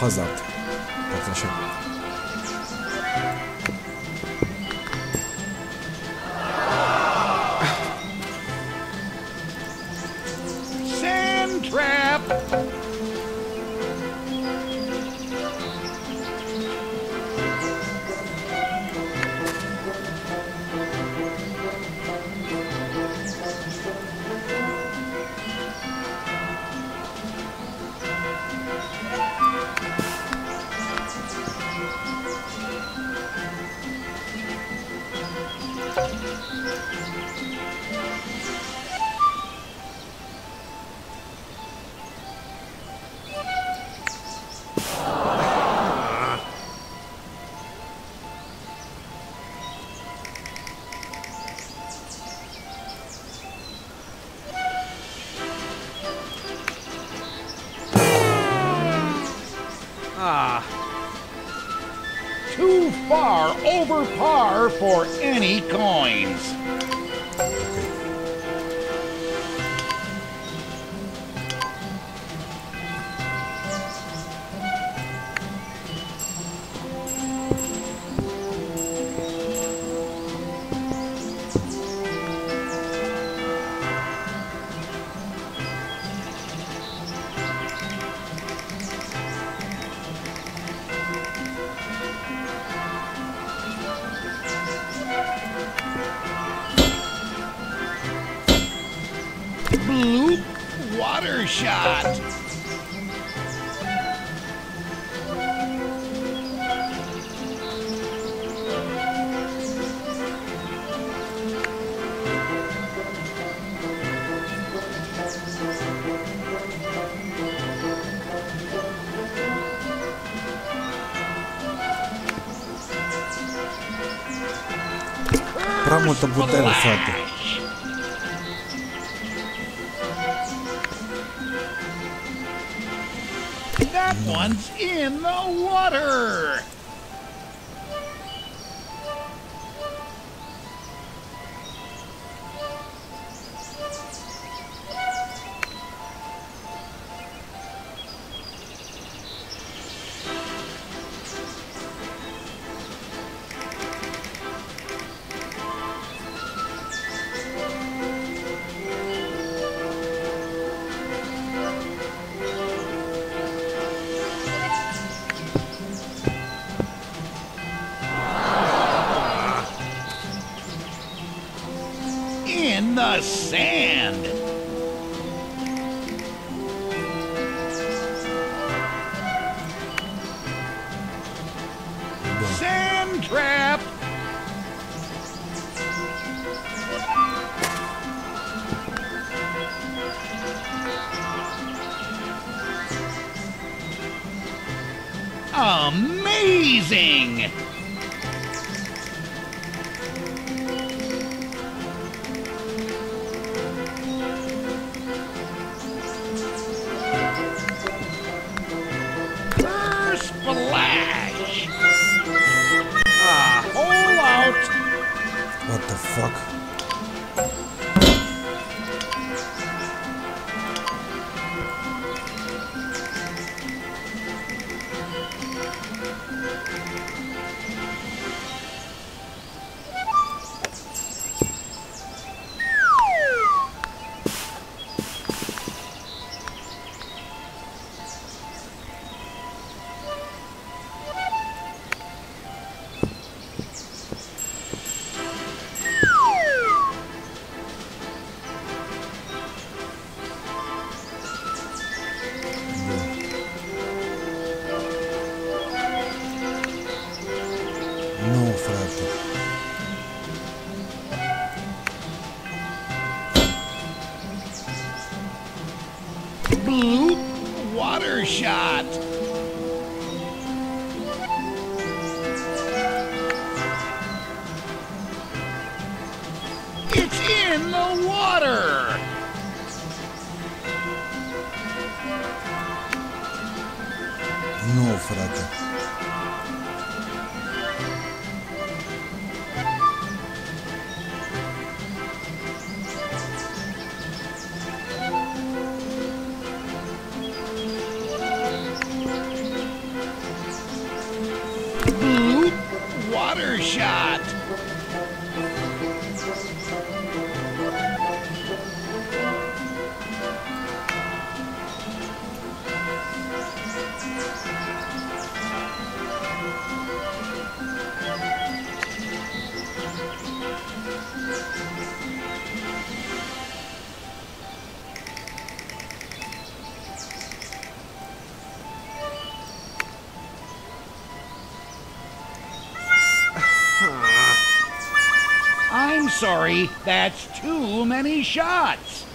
haz aldık. Arkadaşlar. Prea multă the. Sand Sorry, that's too many shots.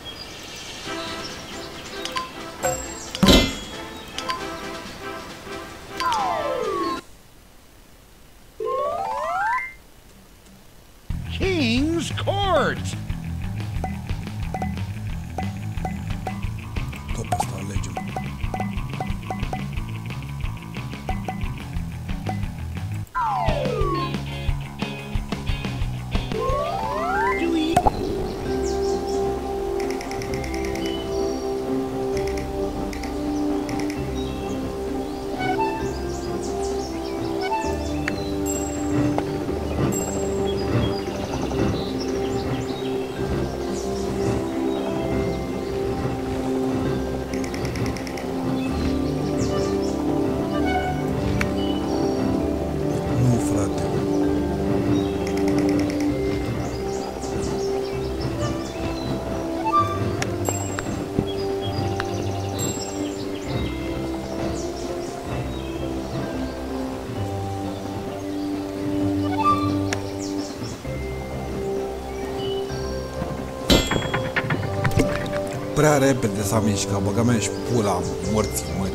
Prea repede s-a mișcat, băga mea și pula morții, măi.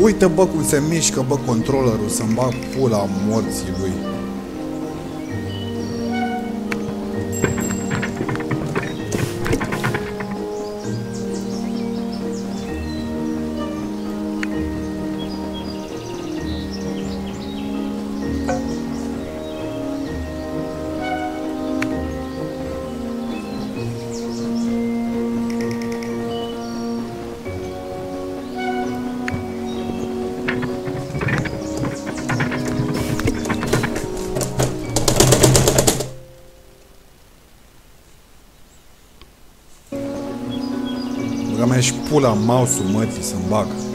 Uite, bă, cum se mișcă, bă, controllerul, să-mi bag pula morții lui. Pula mouse-ul mătii să-mi bag.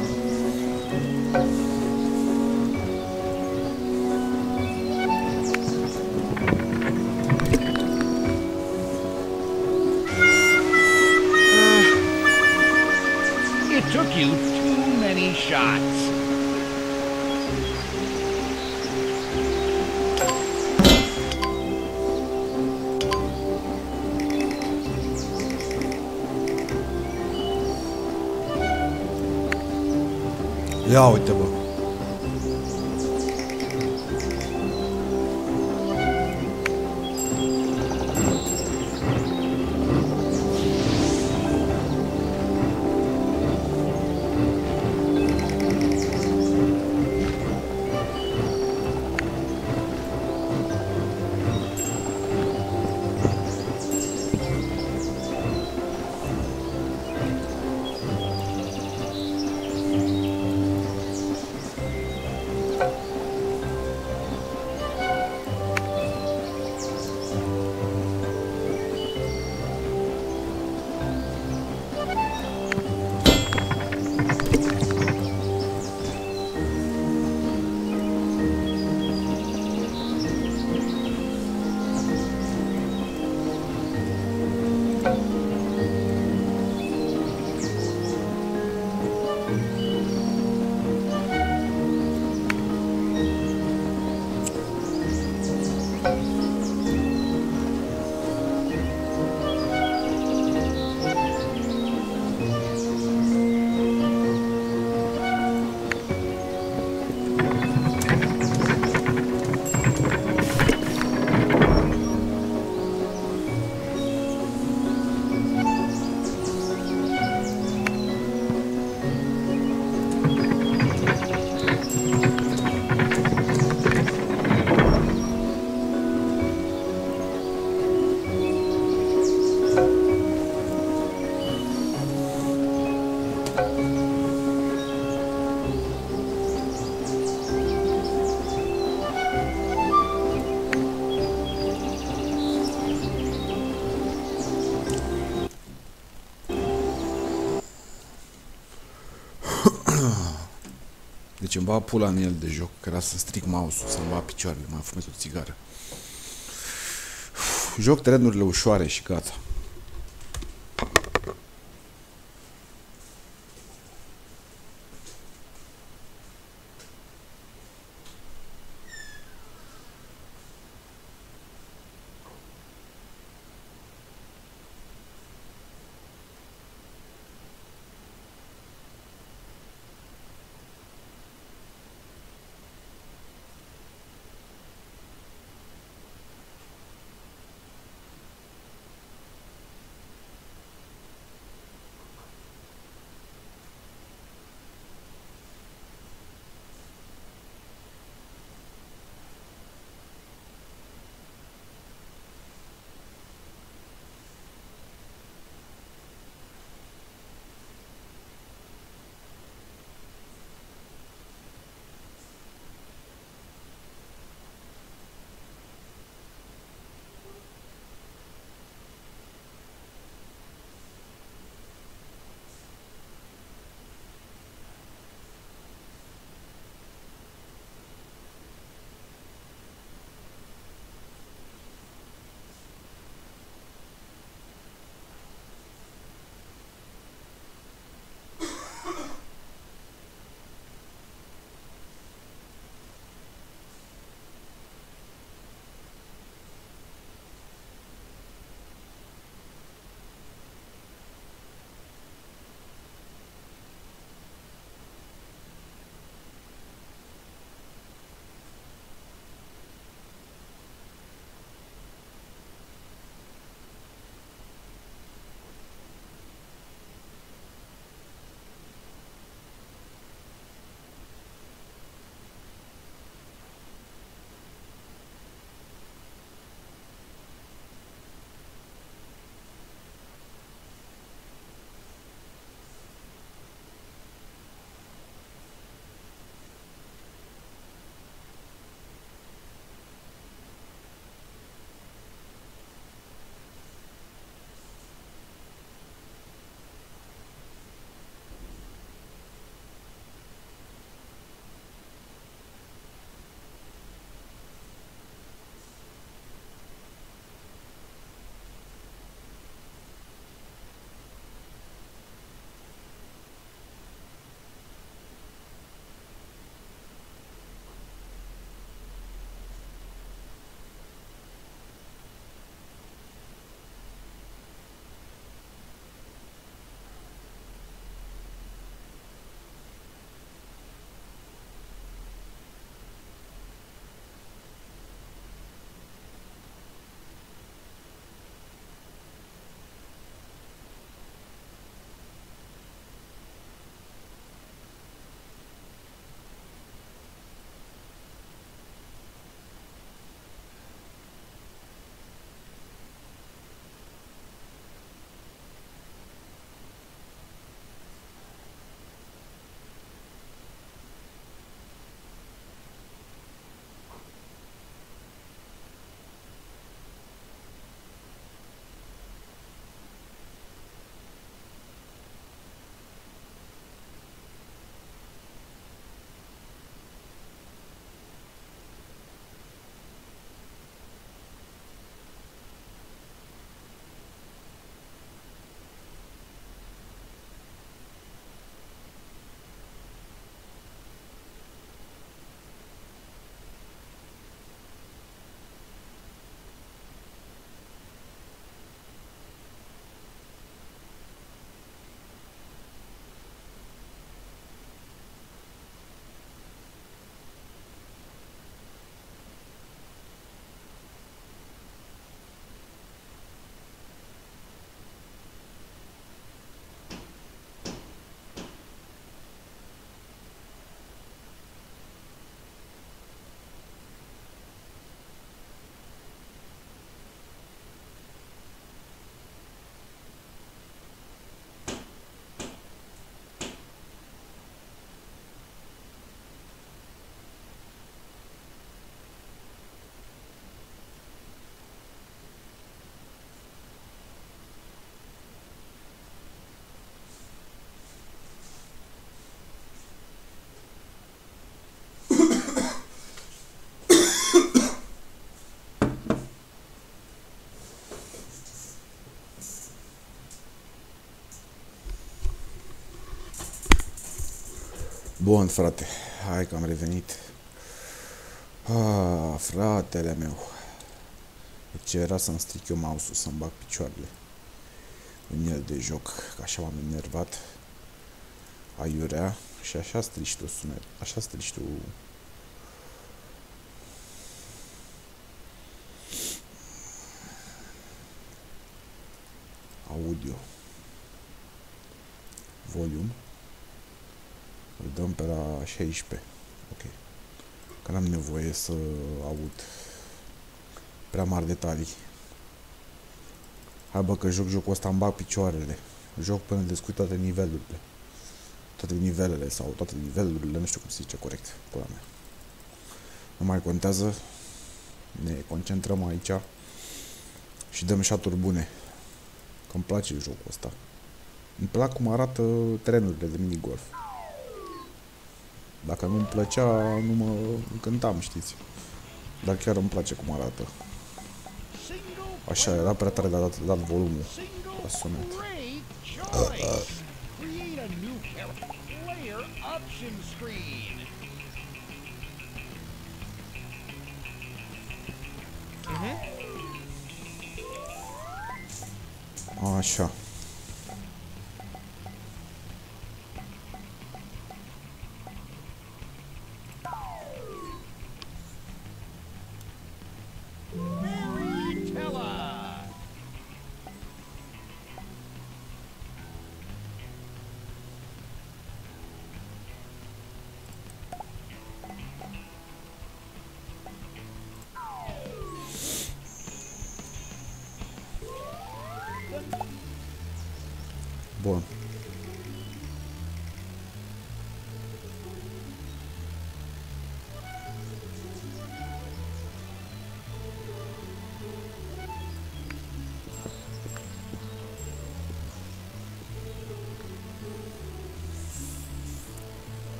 Deci îmi bag pula în el de joc, că era să stric mouse-ul, să-mi bag picioarele, mai fumez o țigară. Uf, joc trenurile ușoare și gata. Bun, frate. Hai că am revenit. Ah, fratele meu. Deci era să-mi stric eu mouse-ul, să-mi bag picioarele în el de joc, că așa m-am enervat. Aiurea și așa strici tu sunet, așa strici tu audio volume îl dăm pe la 16 ok. Că n-am nevoie să aud prea mari detalii. Hai bă că joc jocul ăsta îmi bag picioarele. Joc până descui toate nivelurile. Toate nivelele sau toate nivelurile, nu știu cum se zice corect pula mea. Nu mai contează. Ne concentrăm aici și dăm șaturi bune. Că îmi place jocul ăsta. Îmi plac cum arată trenurile de minigolf dacă nu-mi plăcea, nu mă încântam, știți. Dar chiar îmi place cum arată. Așa, era prea tare de dat, dat volumul la sunet. Așa.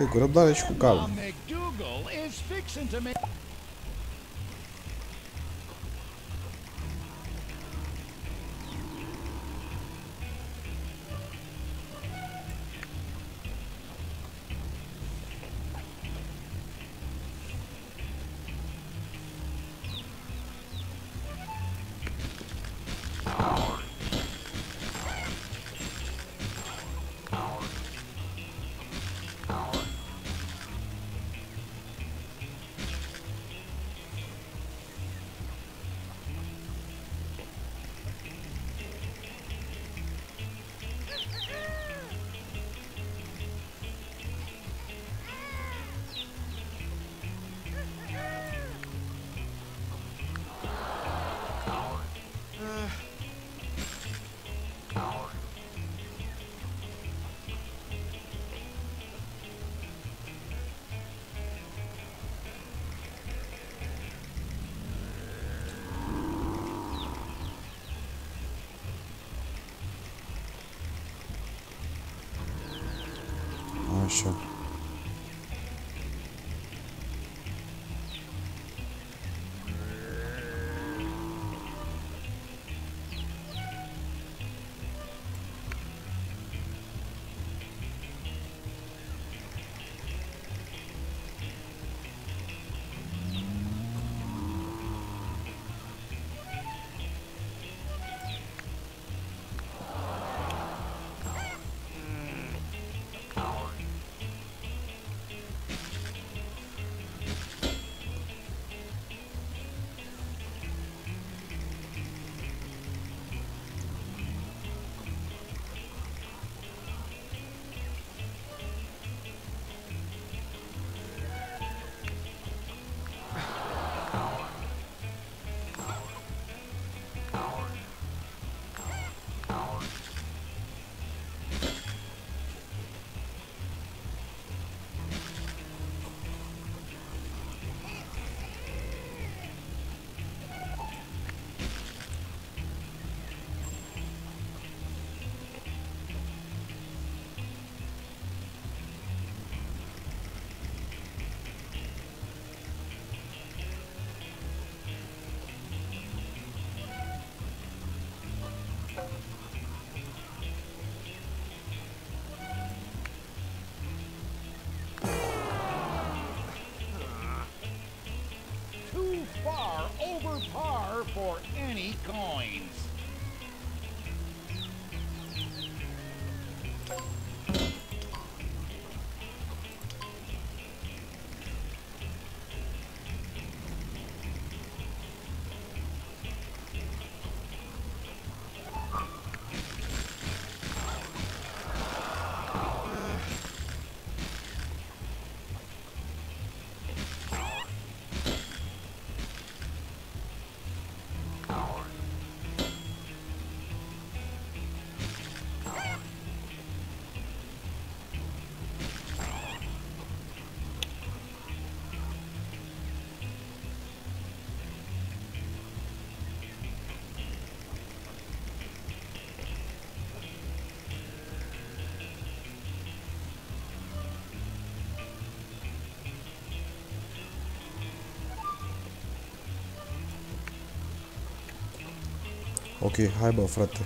Ok, cu răbdare și cu Ok, hai bă, frate.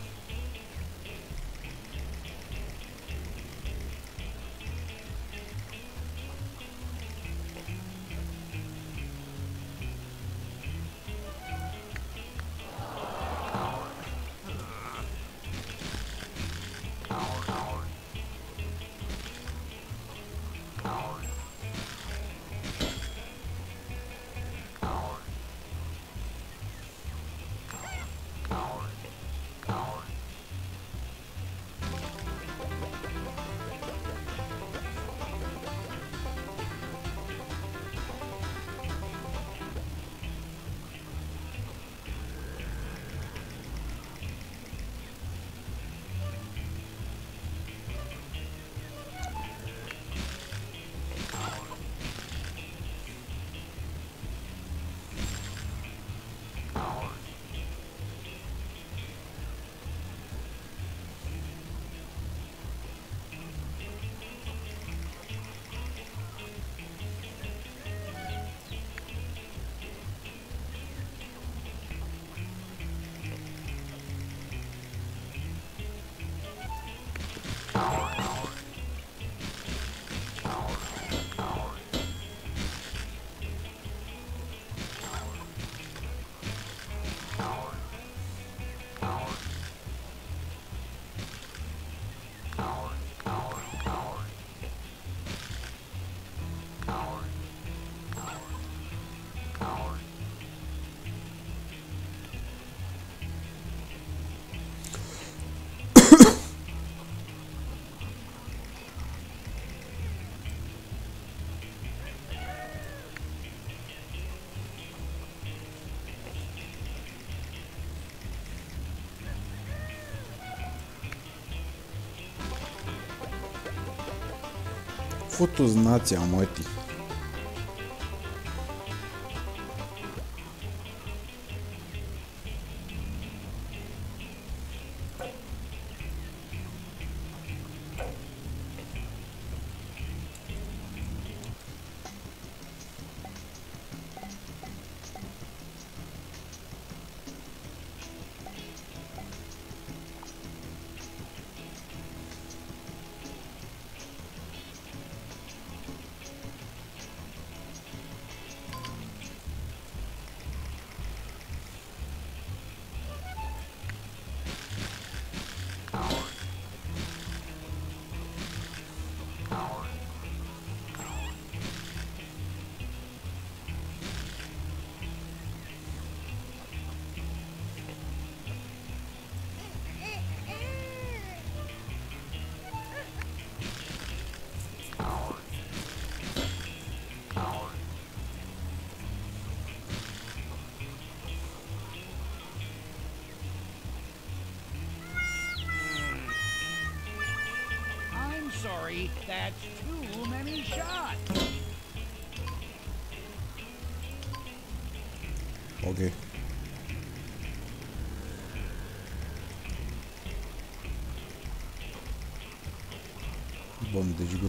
Futu-ți nația, mătii.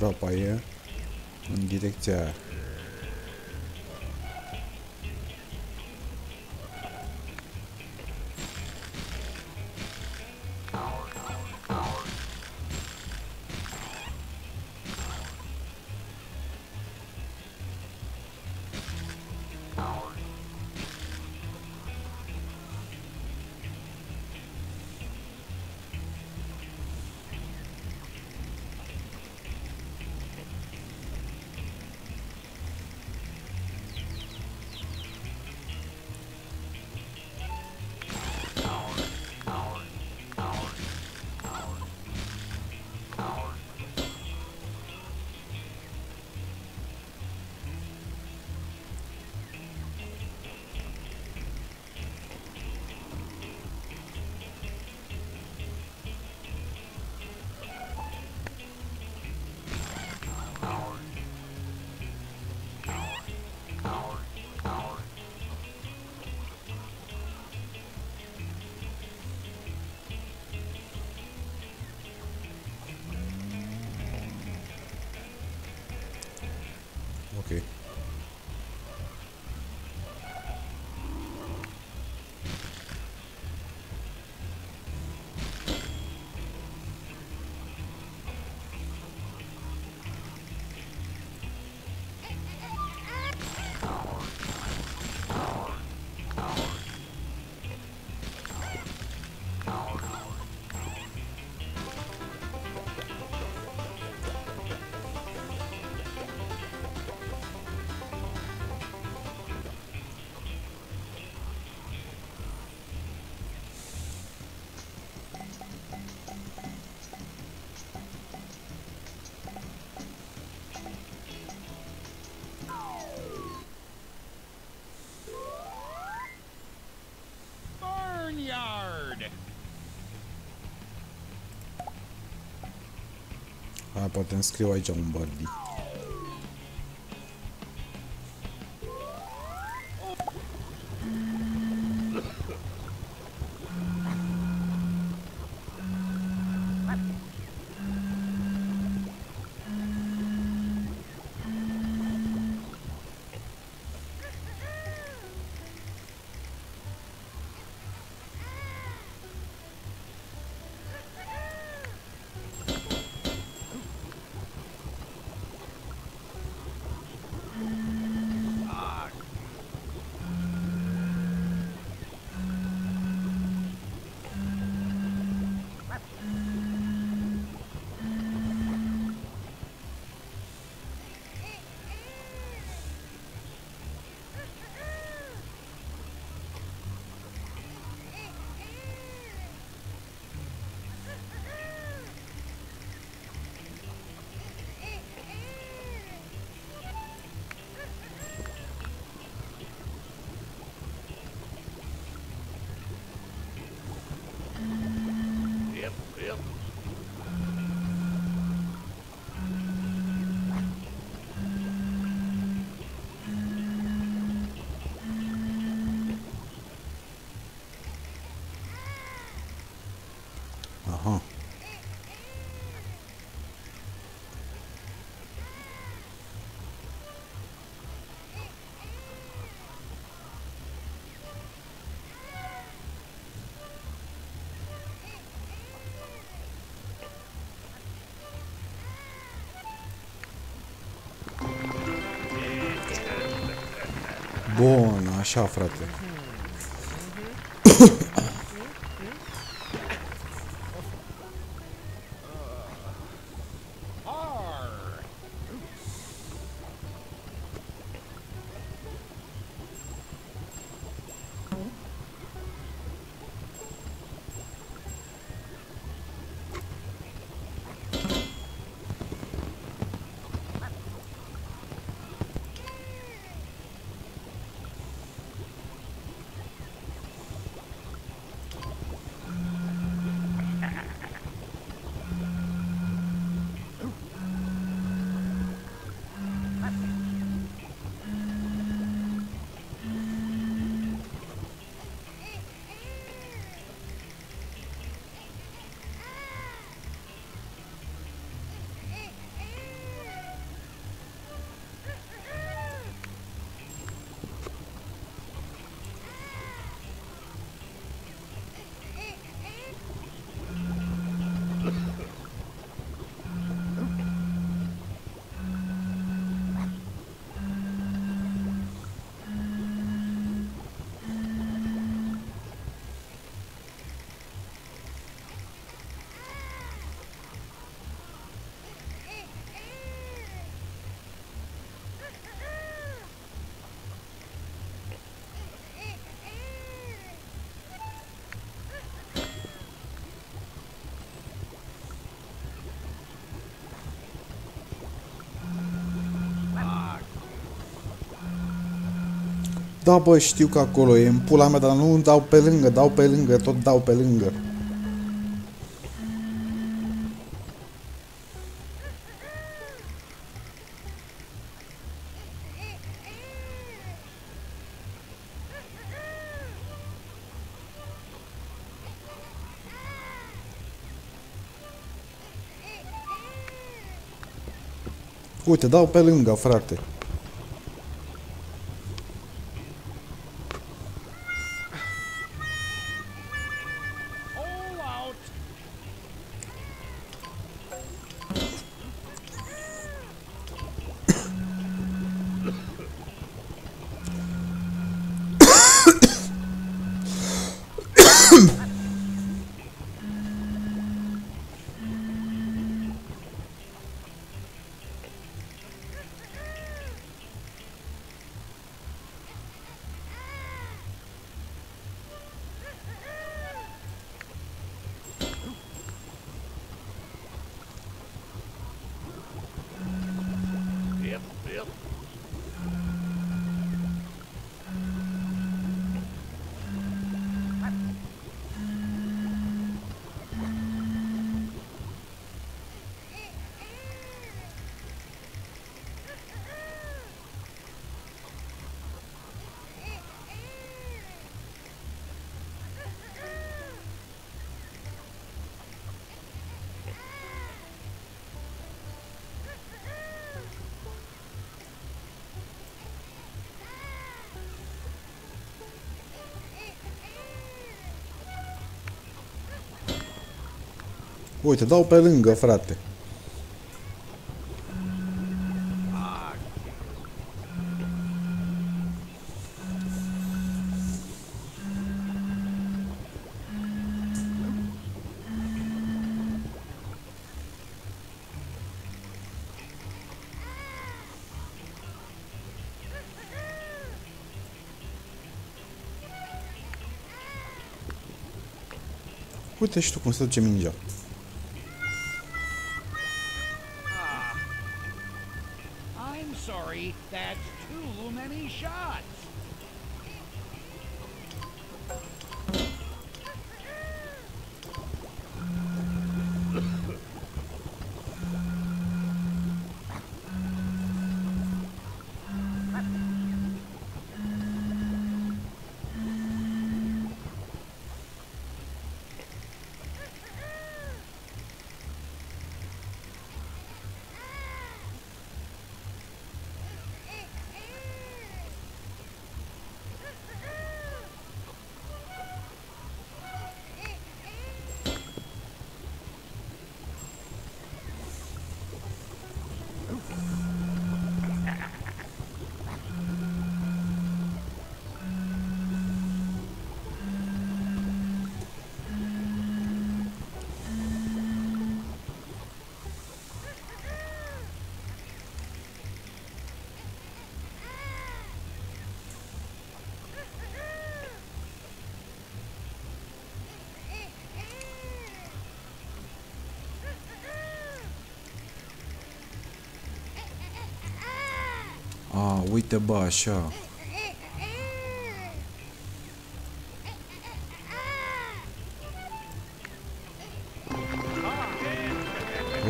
Bun, deci groapa e în direcția A, poate îmi scriu aici un bardi. Bun, așa Da, bă, știu că acolo e în pula mea, dar nu dau pe lângă, dau pe lângă, tot dau pe lângă. Uite, dau pe lângă, frate. Uite, dau pe lângă, frate. Uite și tu cum se duce mingea. shot. Uite, bă, așa.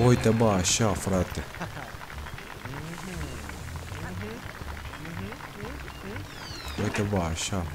Uite, bă, așa, frate. Uite, bă, așa.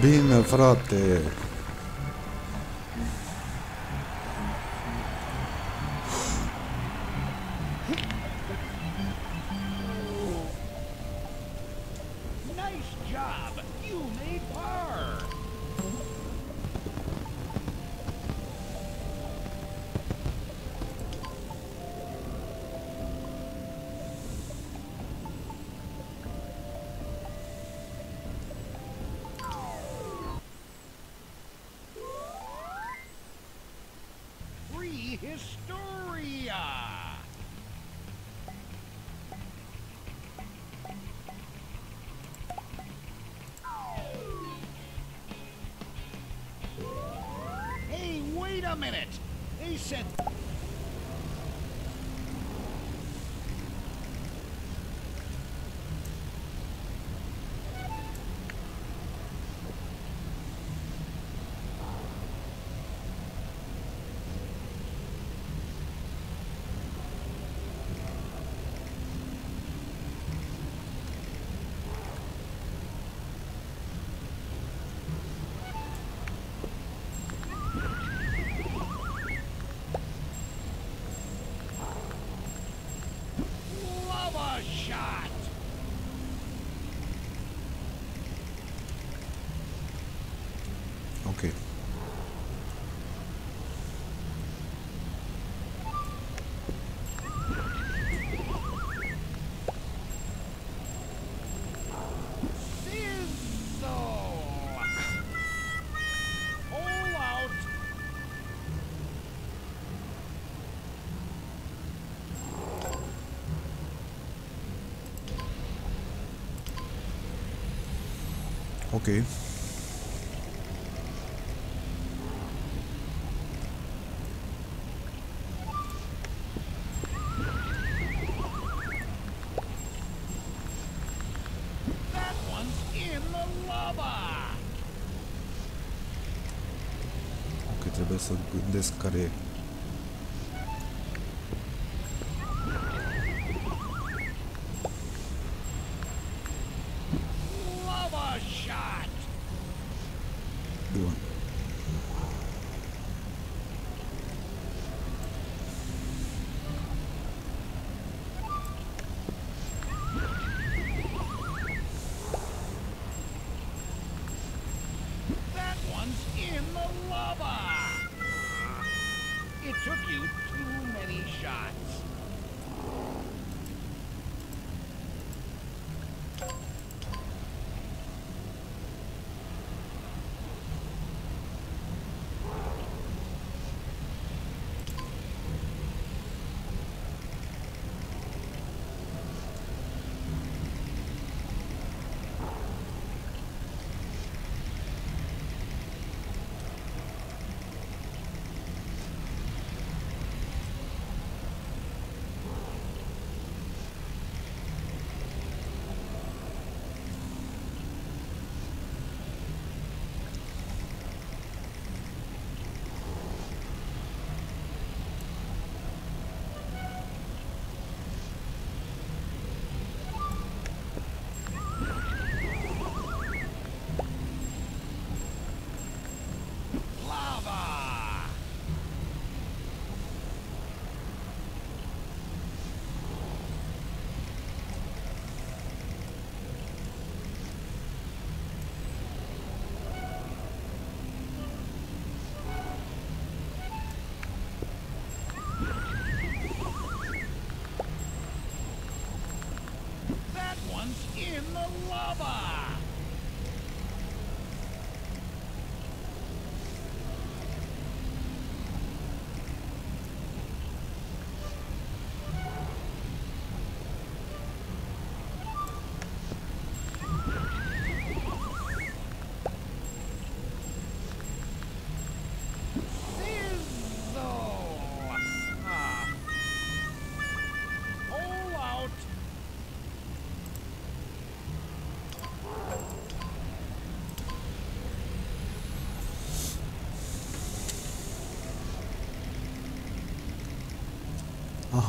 Bine, frate. Gândesc care e.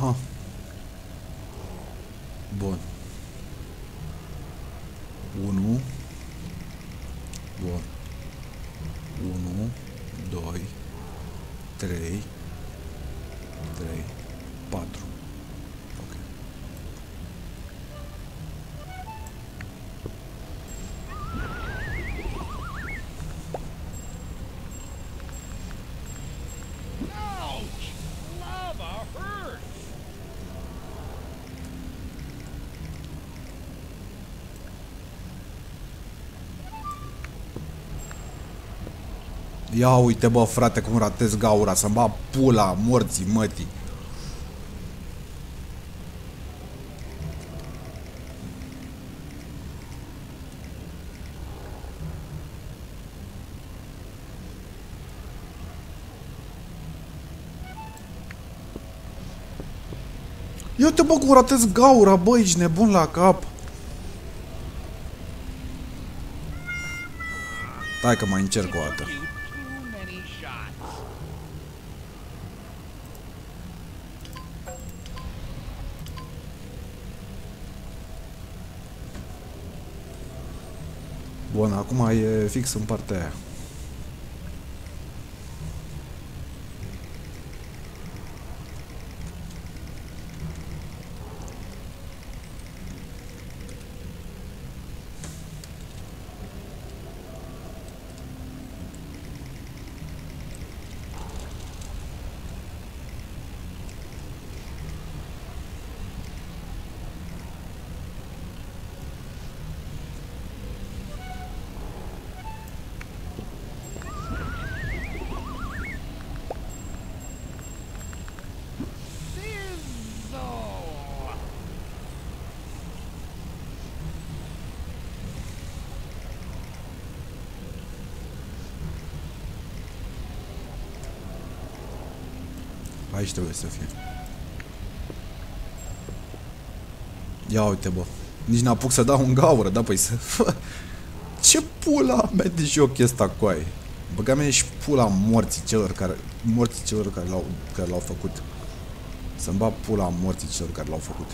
huh. Ia uite bă frate cum ratez gaura Să-mi bat pula morții mătii. Ia uite bă cum ratez gaura bă ești nebun la cap. Hai că mai încerc o dată acum e fix în partea aia. Aici trebuie să fie. Ia uite, bă. Nici n-apuc să dau un gaură, da, păi să... Ce pula mea de joc e ăsta cu ai? Băga mea și pula morții celor care... Morții celor care l-au, care l-au făcut. Să-mi bat pula morții celor care l-au făcut.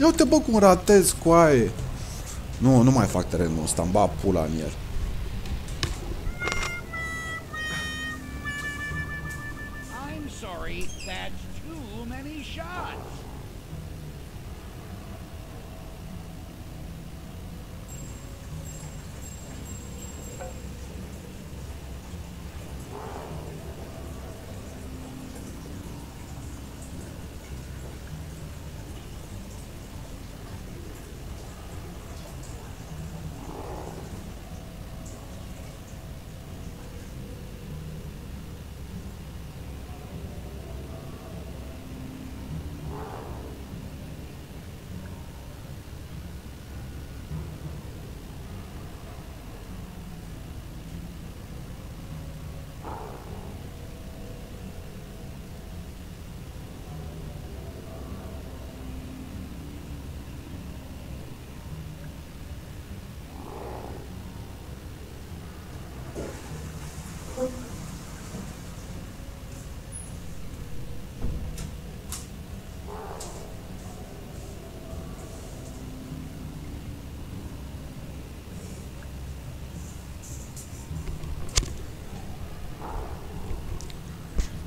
Ia uite, bă, cum ratez cu aie. Nu, nu mai fac terenul ăsta, îmi bat pula în el.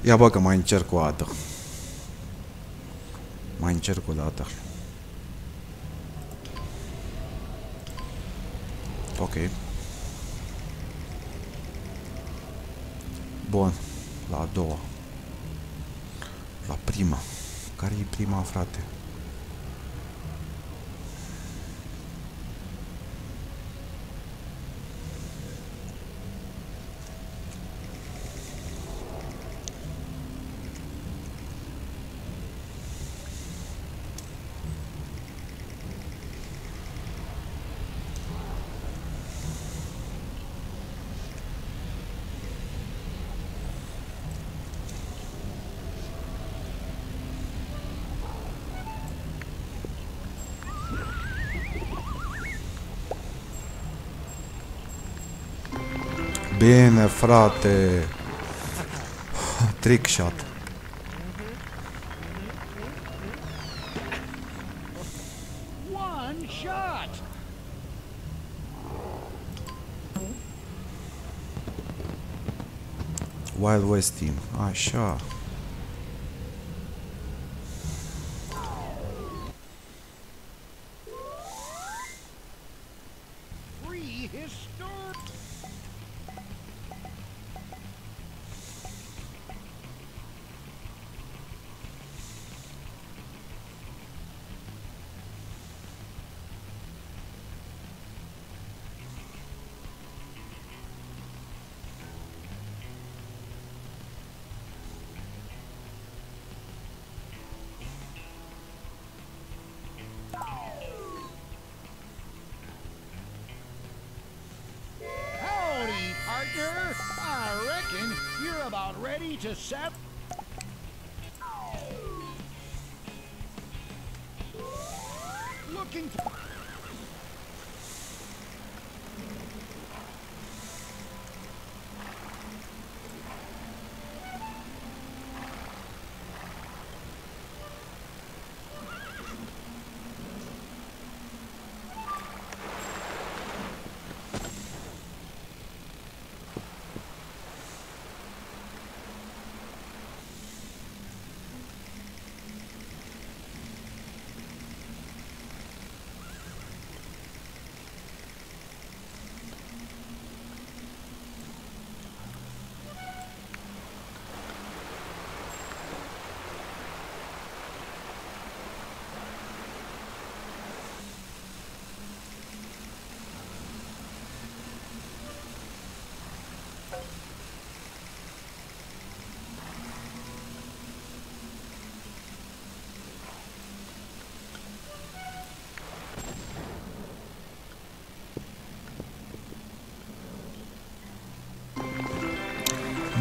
Ia bă că mai încerc o dată. Mai încerc o dată. Ok. Bun. La a doua. La prima. Care e prima, frate? Bine, frate. Trick shot. One shot. Wild West Team. Așa.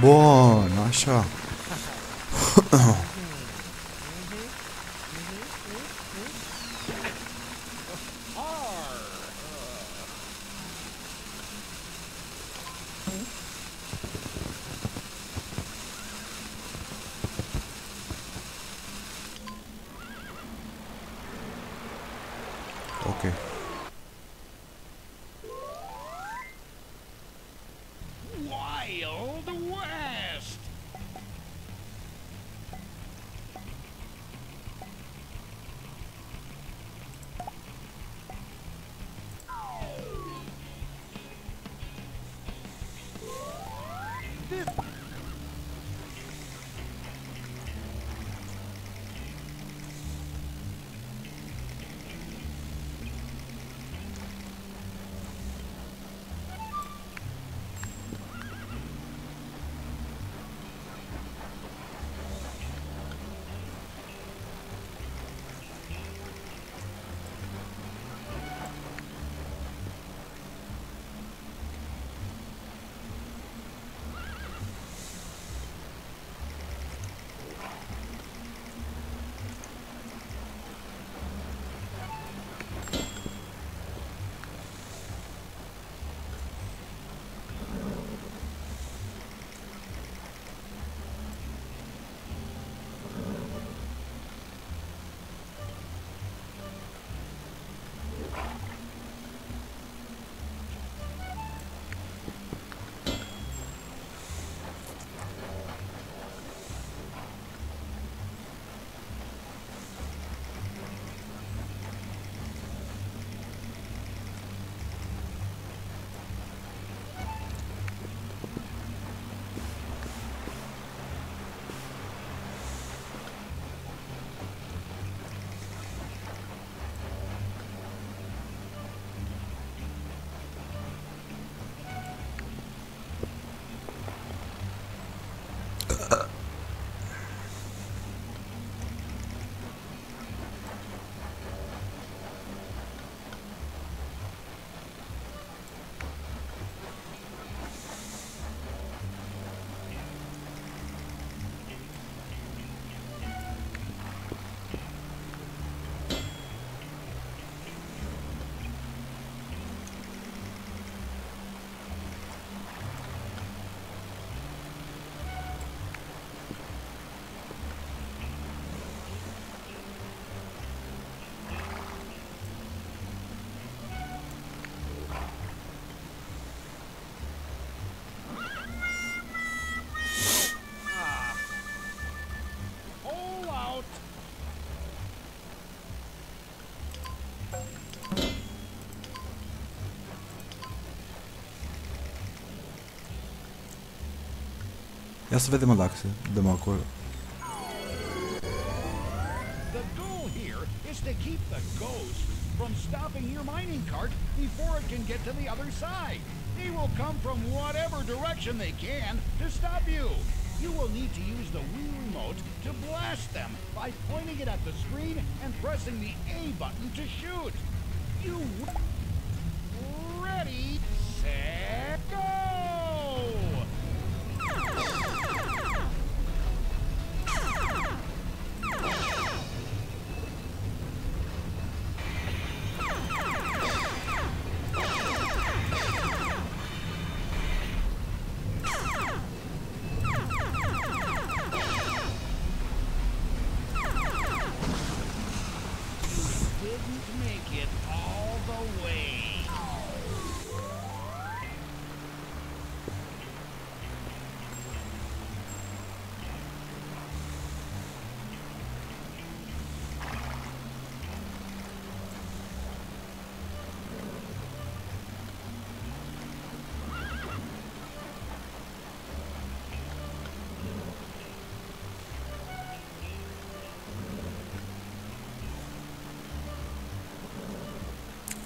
Bun, așa. Ia să vedem acolo. To keep the ghost from stopping your mining cart before it can get to the other side. They will come from whatever direction they can to stop you. You will need to use the Wii remote to blast them by pointing it at the screen and pressing the A button to shoot. You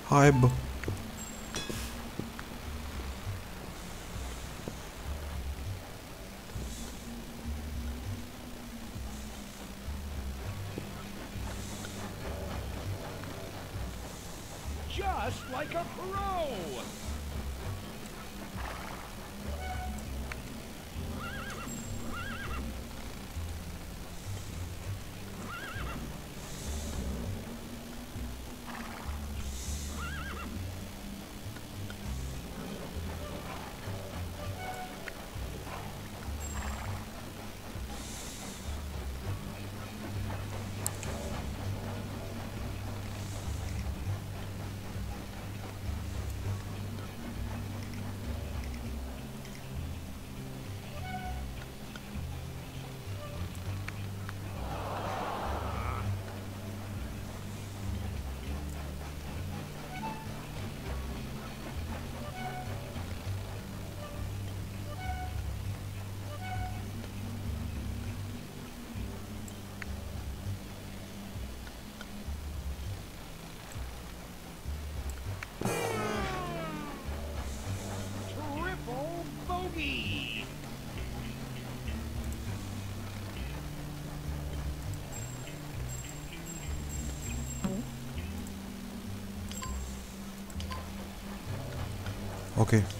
Hai Ok.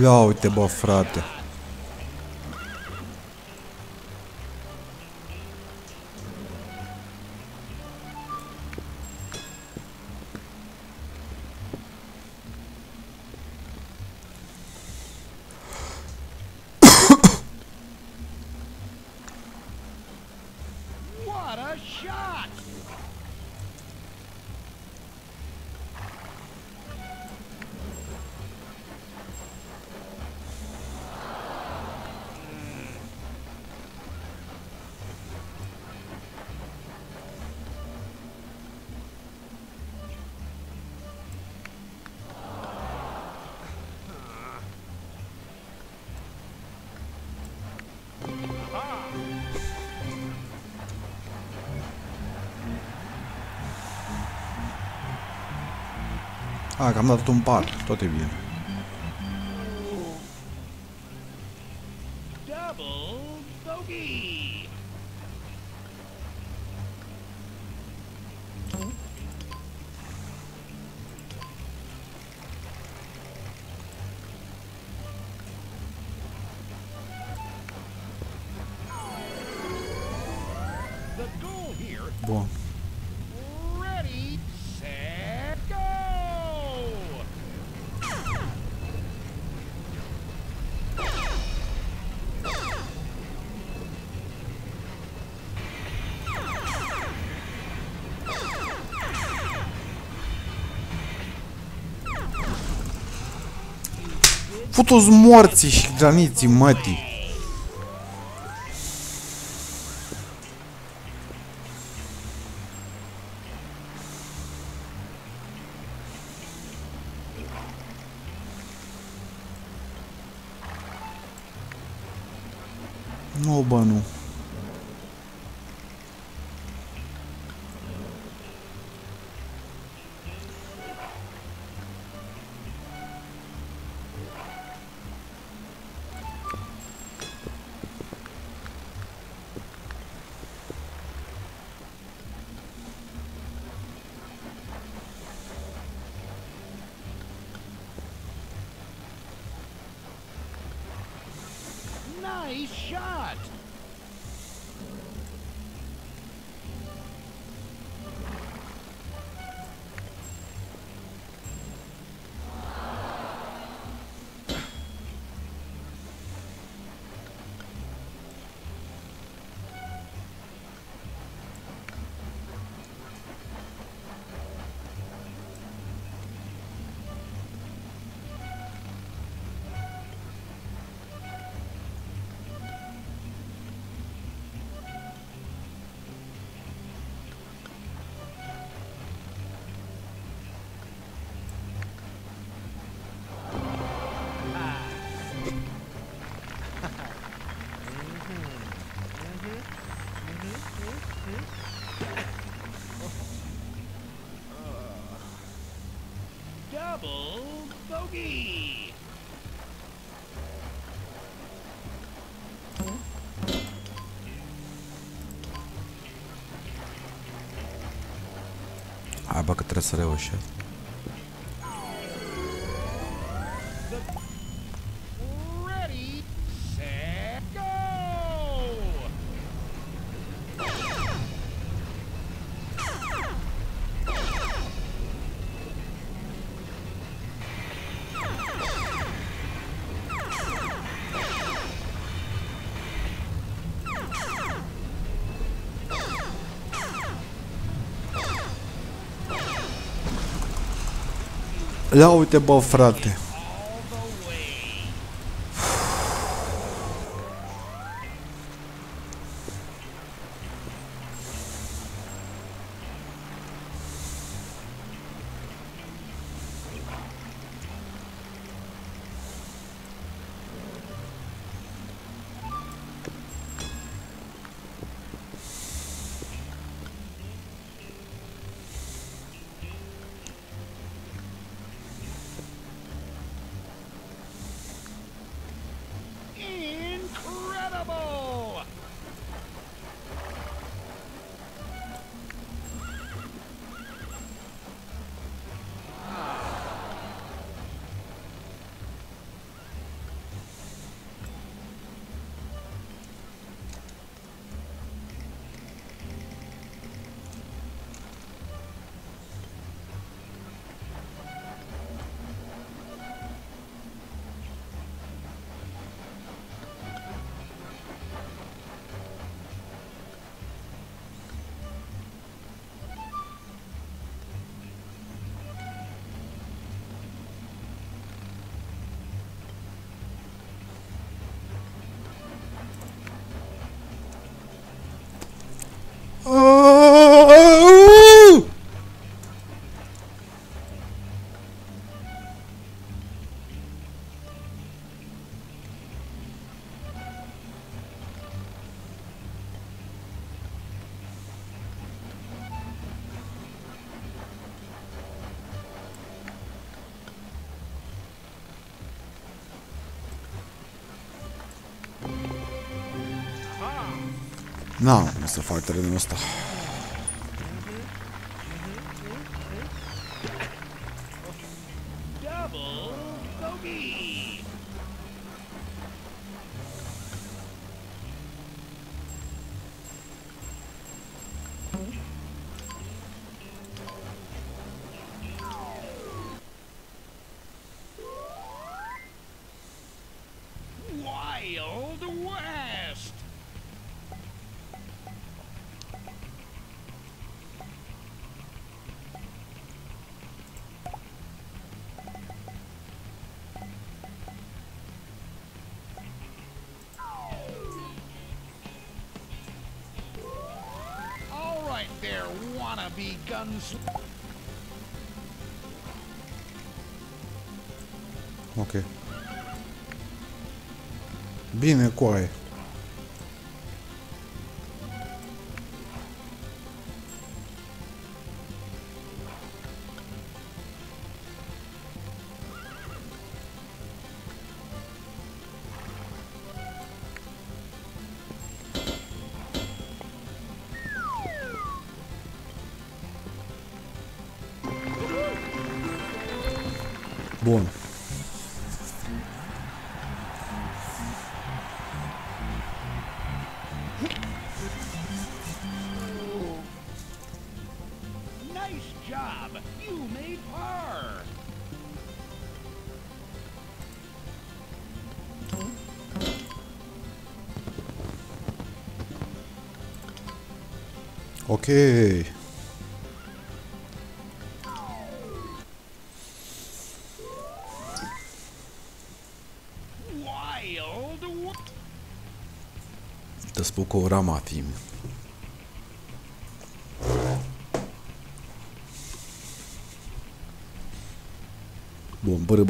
Ia uite bă, frate. A, că am dat un par. Tot e bine. Futu-ți morții și graniții mătii. Hai, bă, Ia uite, bă, frate. Na, nu să fac be gunsl- Ok. Bine, coaie. Ok. Wild w- Das Bokorama Team. Bun, bără,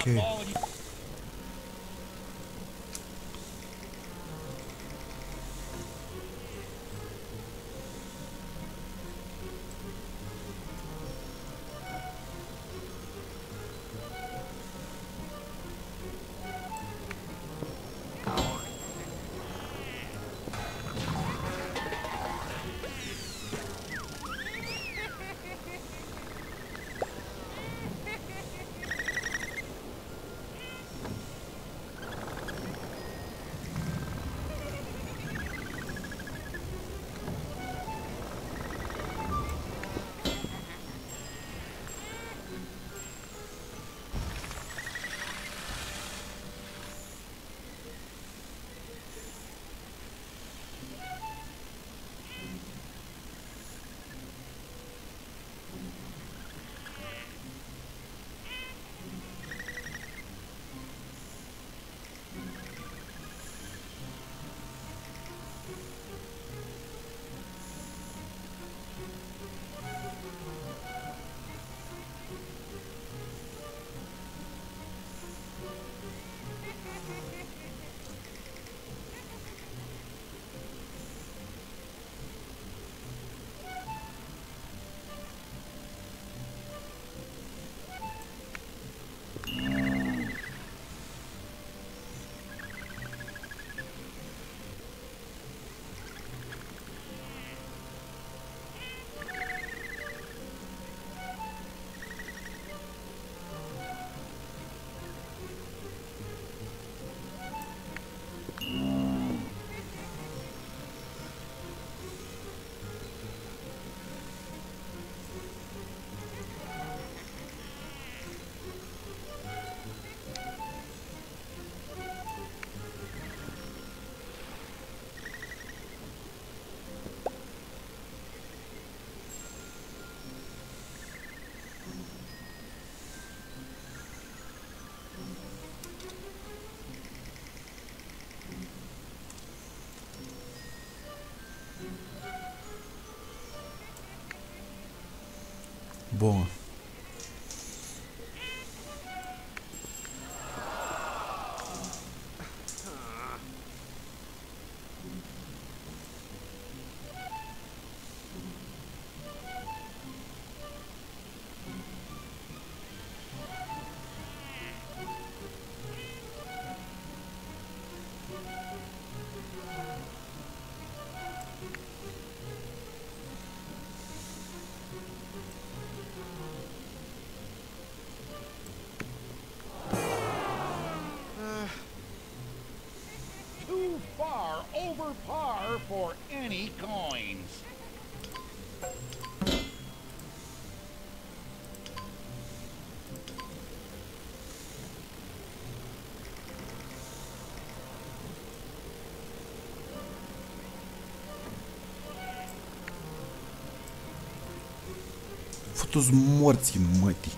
오케이. Oh, bom. Over par for any coins. Futu-ți morții, mătii.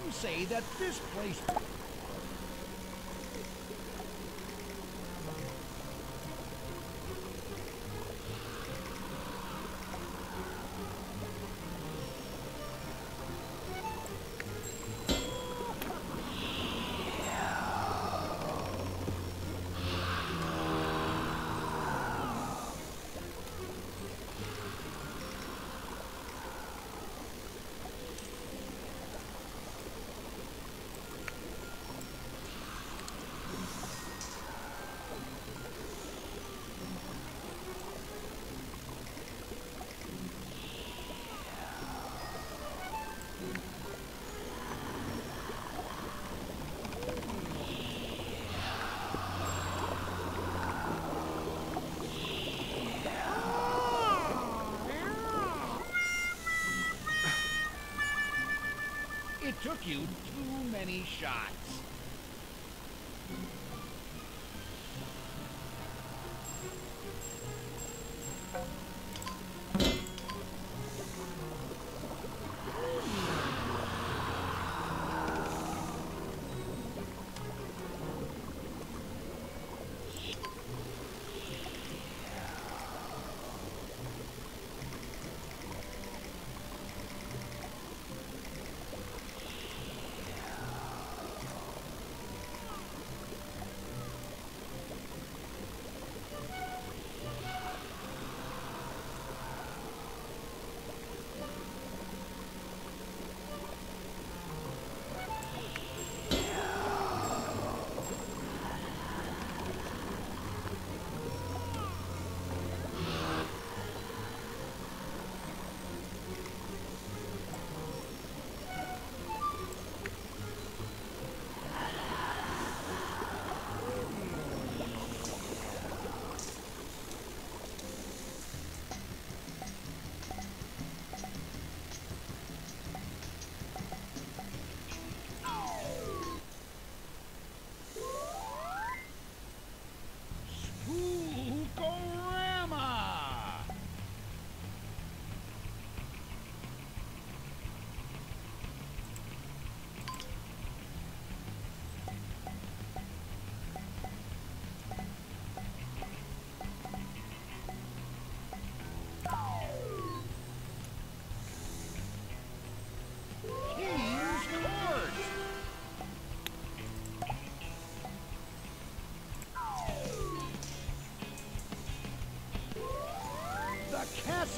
Some say that this place you too many shots.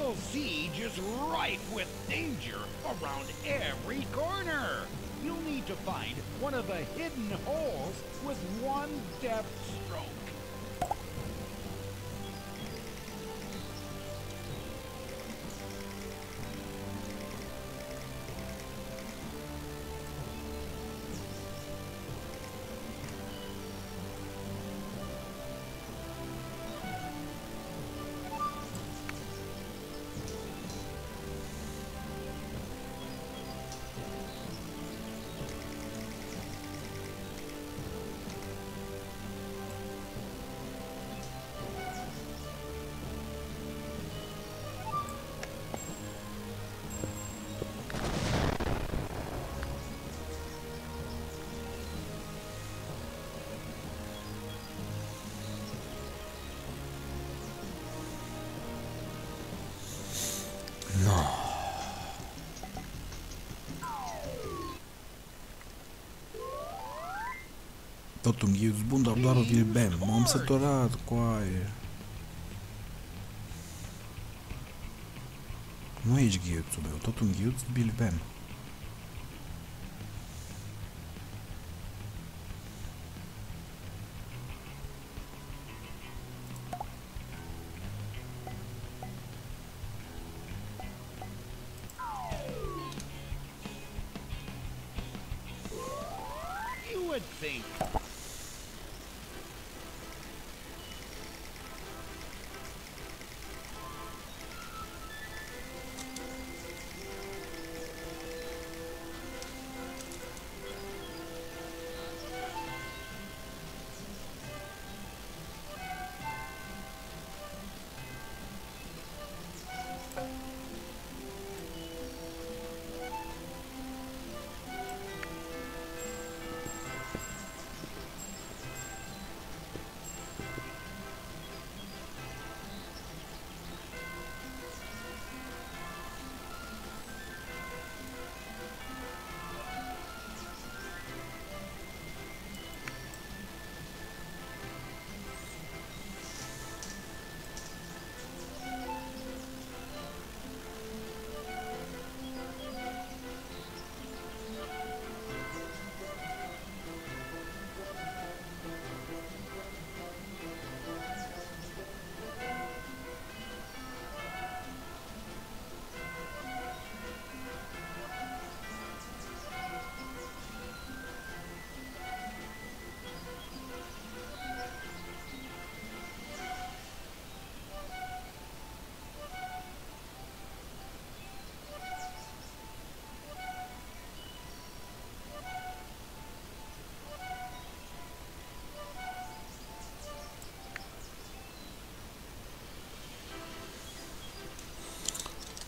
Castle siege is rife with danger around every corner. You'll need to find one of the hidden holes with one deft Tot un ghiuț bun, dar doar o vi bem. M-am săturat cu aia. Nu ești ghiuțul meu, tot un ghiuț bilbem.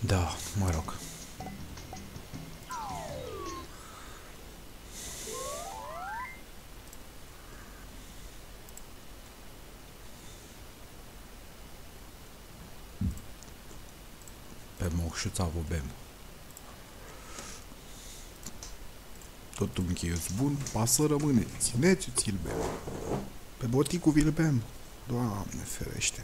Da, mă rog. Pe mocșuța vă bem. Tot un cheiuț bun, pasă rămâne. Țineți-ți-l bem. Pe boticul vi-l bem. Doamne ferește.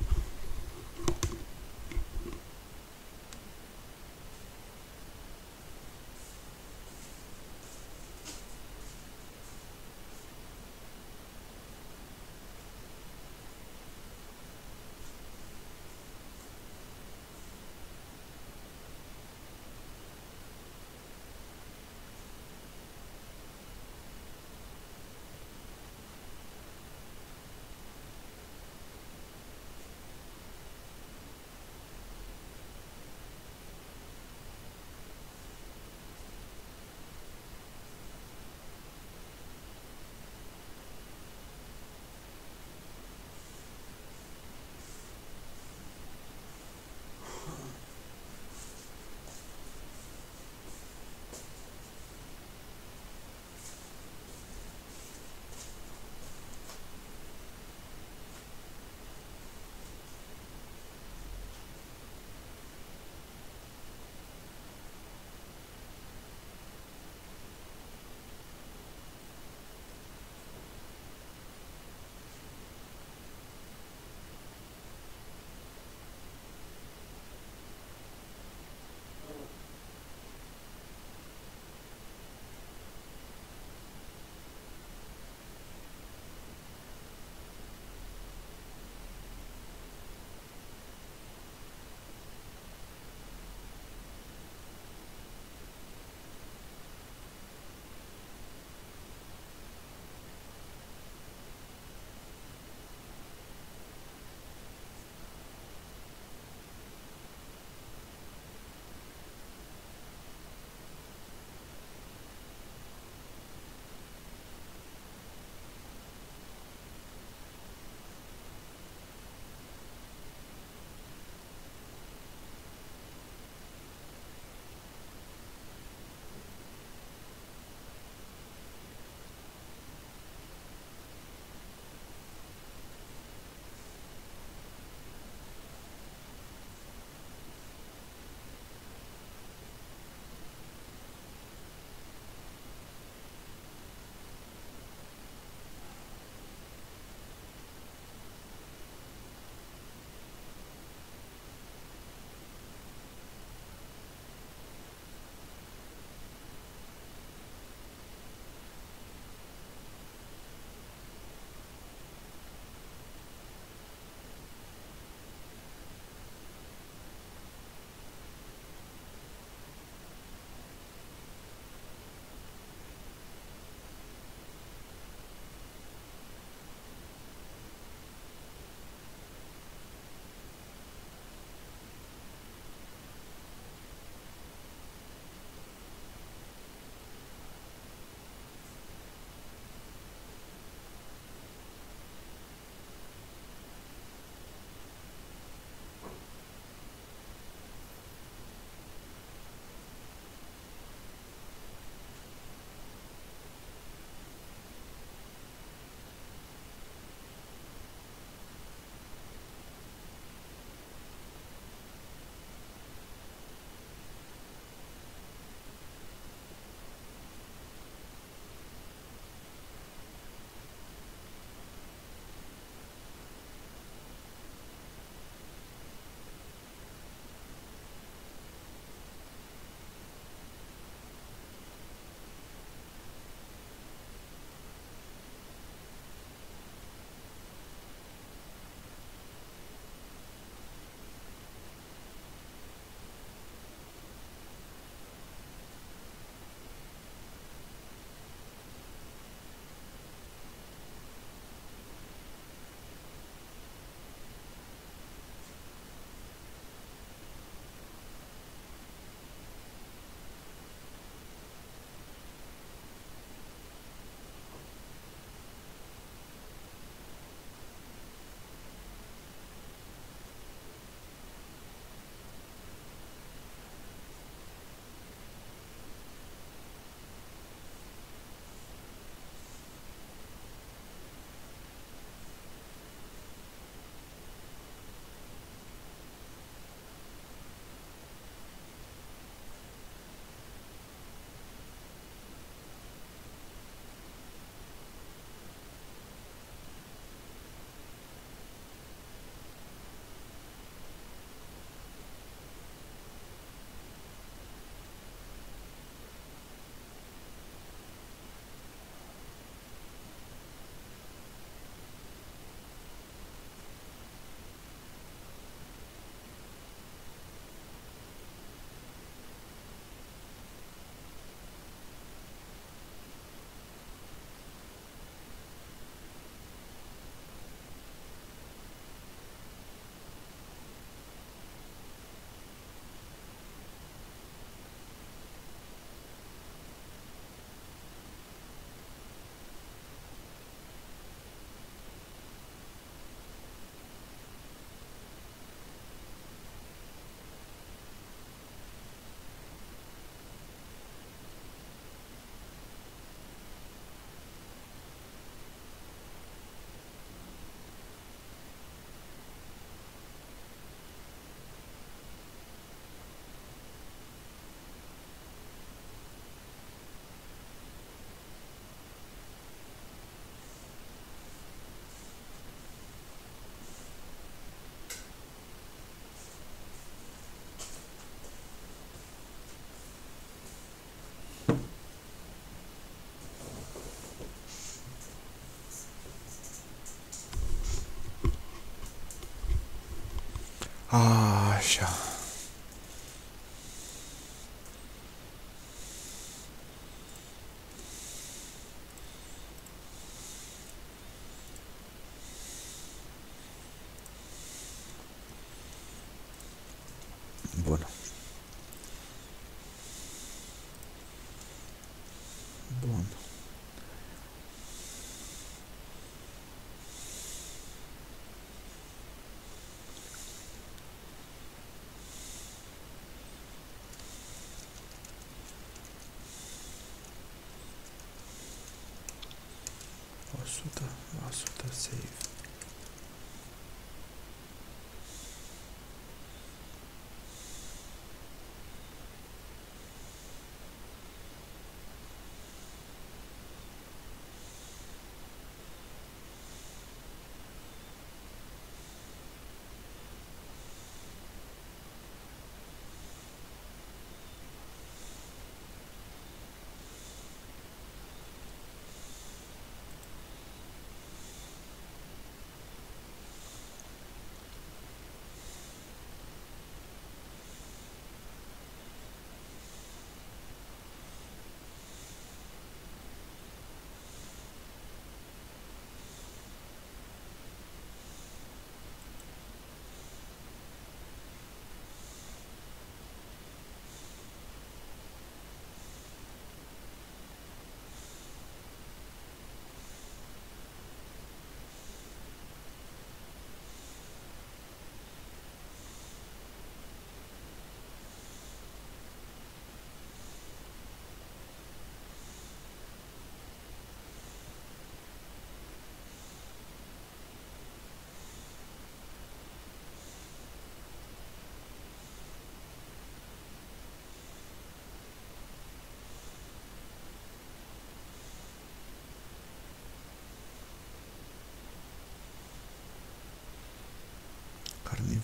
Așa. Bun. Bun. O sută, o sută save.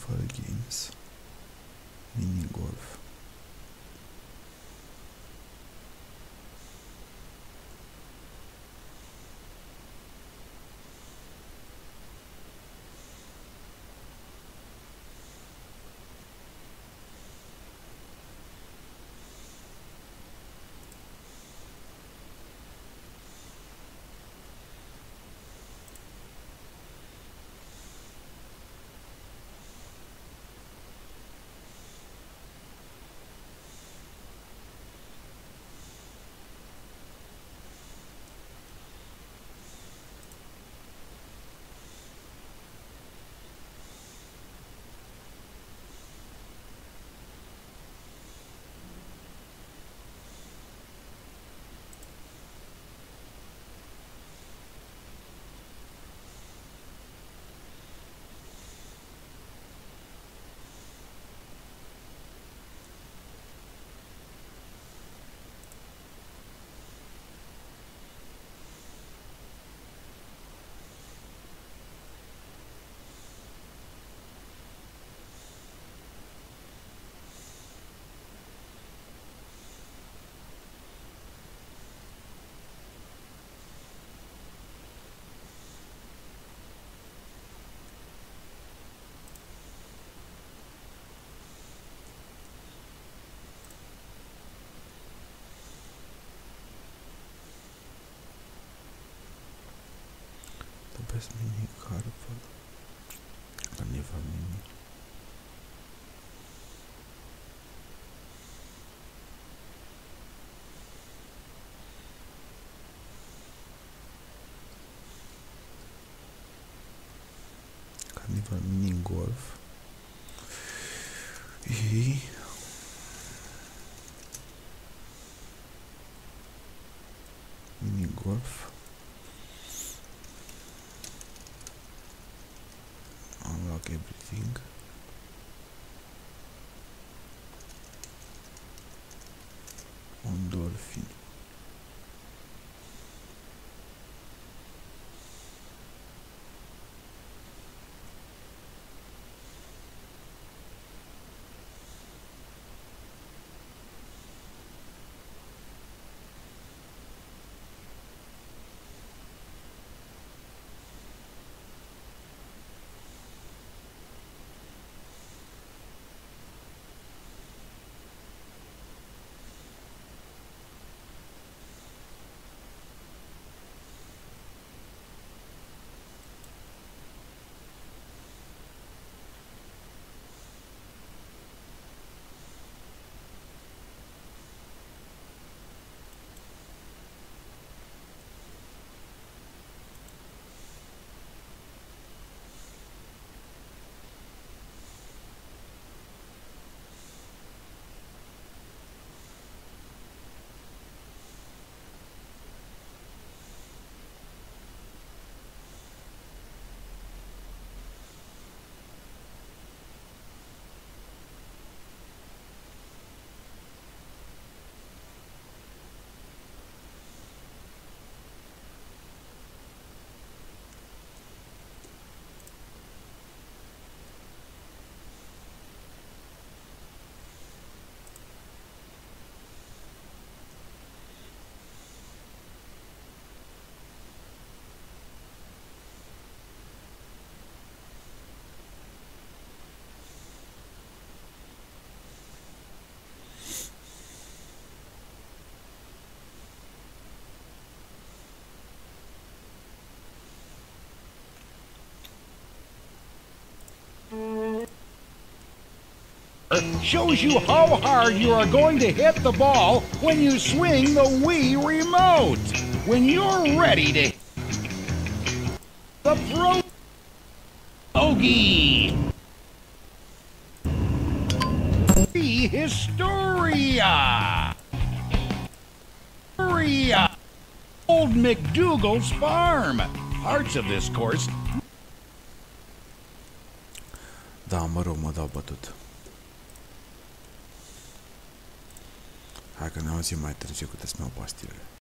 Carnival Games. Mini Golf पास में नहीं खा रहा फल अन्य फल नहीं shows you how hard you are going to hit the ball when you swing the Wii remote. When you're ready to the Pro Ogie. Historia. Historia. Old McDougal's farm. Parts of this course Da, mă rog, mă dau bătut. azi mai târziu câte smeau pastilele.